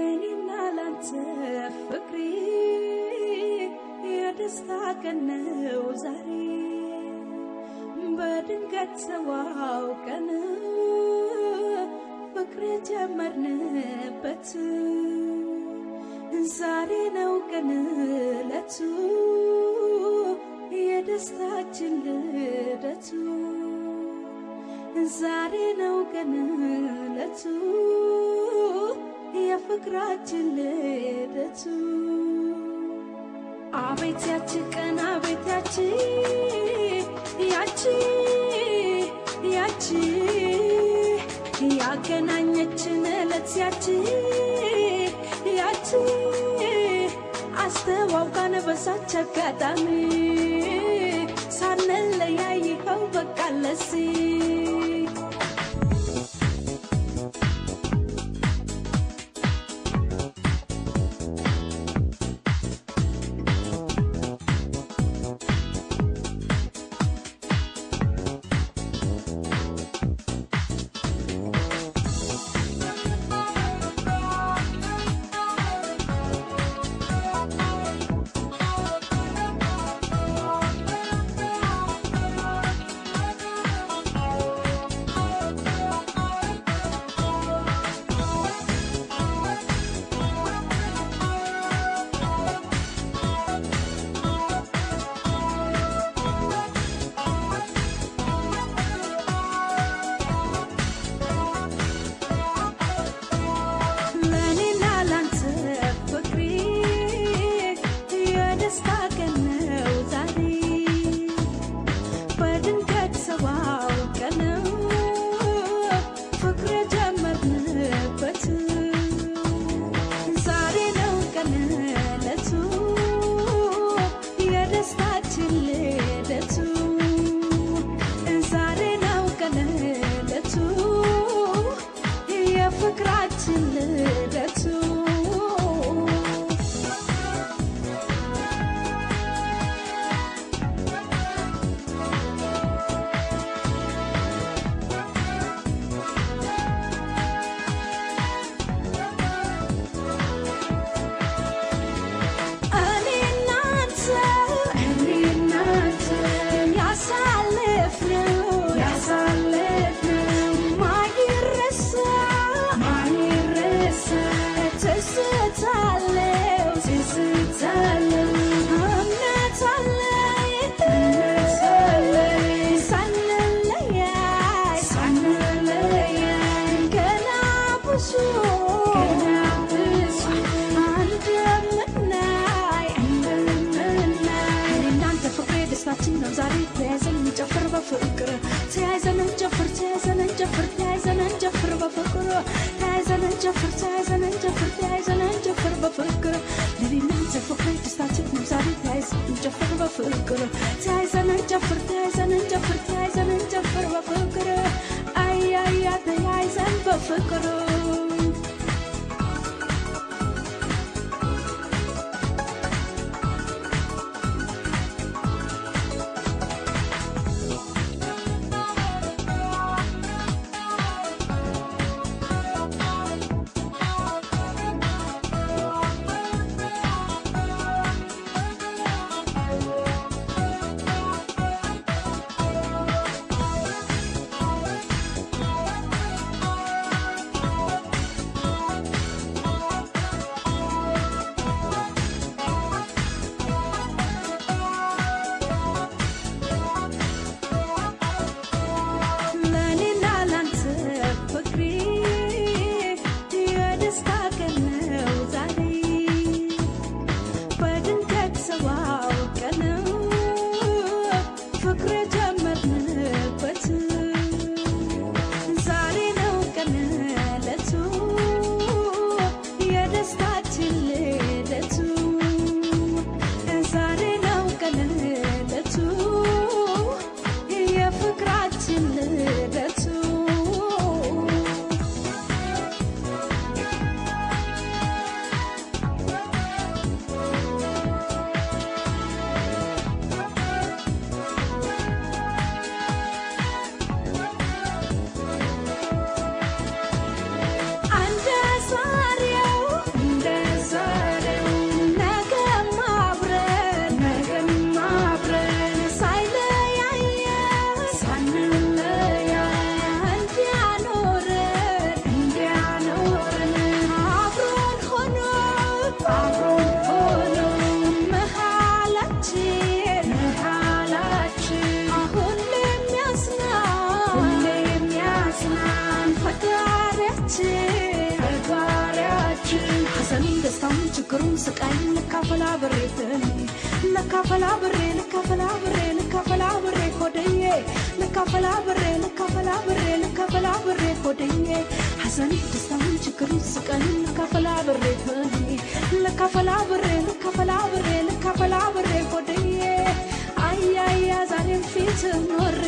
ለእኔና ላንተ ፍቅሬ የደስታ ቀን ነው ዛሬ። በድንገት ተዋውቀን ፍቅር የጀመርንበት ዛሬ ነው ቀን ዕለቱ የደስታችን ልደቱ ዛሬ ነው ቀን ዕለቱ የፍቅራችን ልደቱ። አቤት ያቺ ቀን! አቤት ያቺ! ያቺ! ያቺ! ያገናኘችን ዕለት ያቺ! ያቺ! አስተዋውቃን በሳች አጋጣሚ ሳንለያይ ይኸው Jaffer, zij zijn een Jaffer, jij zijn een Jaffer, we verkeer. Die mensen voor kleed staat zich nu zijn, jij zijn een Jaffer, we ችግሩን ስቃይ ልካፈላ ብሬ ልካፈላ ብሬ ልካፈላ ብሬ ልካፈላ ብሬ ሆደዬ ልካፈላ ብሬ ልካፈላ ብሬ ልካፈላ ብሬ ሆደዬ። ሐዘን ደስታውን ችግሩን ስቃይ ልካፈላ ብሬ ልካፈላ ብሬ ልካፈላ ብሬ ልካፈላ ብሬ ሆደዬ። አያያ ዛሬም ፊት ኖሬ